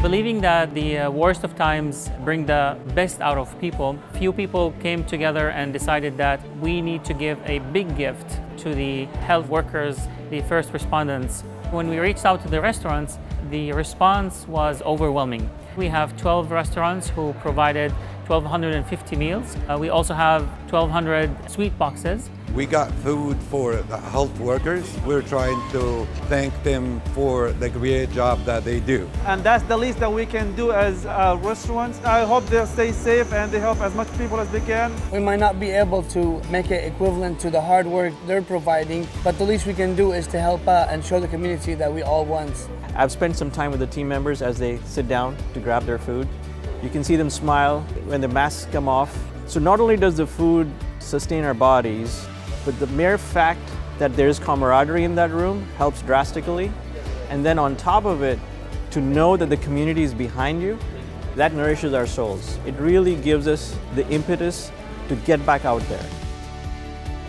Believing that the uh, worst of times bring the best out of people, few people came together and decided that we need to give a big gift to the health workers, the first respondents. When we reached out to the restaurants, the response was overwhelming. We have 12 restaurants who provided 1,250 meals. Uh, we also have 1,200 sweet boxes. We got food for the health workers. We're trying to thank them for the great job that they do. And that's the least that we can do as uh, restaurants. I hope they stay safe and they help as much people as they can. We might not be able to make it equivalent to the hard work they're providing, but the least we can do is to help out and show the community that we all want. I've spent some time with the team members as they sit down to grab their food. You can see them smile when the masks come off. So not only does the food sustain our bodies, but the mere fact that there's camaraderie in that room helps drastically. And then on top of it, to know that the community is behind you, that nourishes our souls. It really gives us the impetus to get back out there.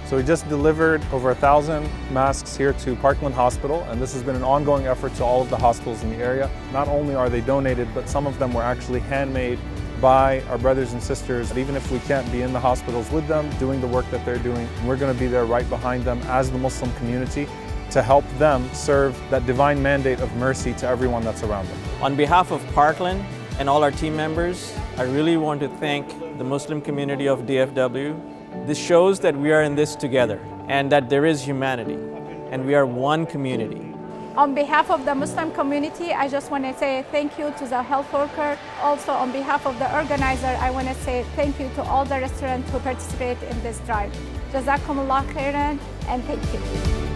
So we just delivered over a thousand masks here to Parkland Hospital, and this has been an ongoing effort to all of the hospitals in the area. Not only are they donated, but some of them were actually handmade by our brothers and sisters. Even if we can't be in the hospitals with them, doing the work that they're doing, we're going to be there right behind them as the Muslim community to help them serve that divine mandate of mercy to everyone that's around them. On behalf of Parkland and all our team members, I really want to thank the Muslim community of DFW this shows that we are in this together and that there is humanity and we are one community. On behalf of the Muslim community, I just want to say thank you to the health worker. Also on behalf of the organizer, I want to say thank you to all the restaurants who participate in this drive. Jazakumullah khairan and thank you.